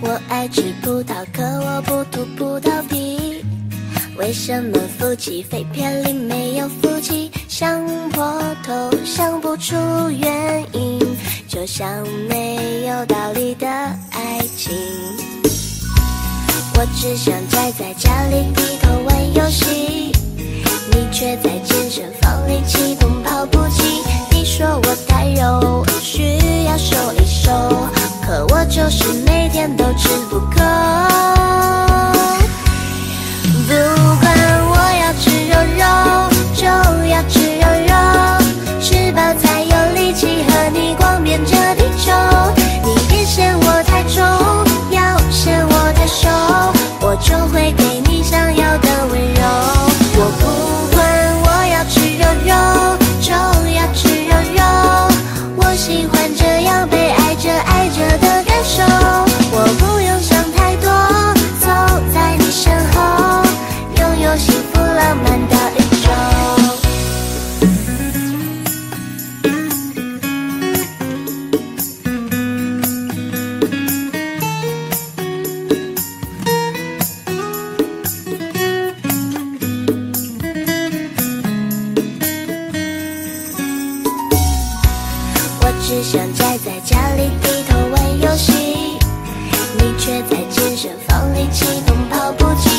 我爱吃葡萄，可我不吐葡萄皮。为什么夫妻肺片里没有福气？想破头想不出原因，就像没有道理的爱情。我只想宅在家里低头玩游戏，在健身房里幸福浪漫的宇宙。我只想宅在家里低头玩游戏，你却在健身房里启动跑步机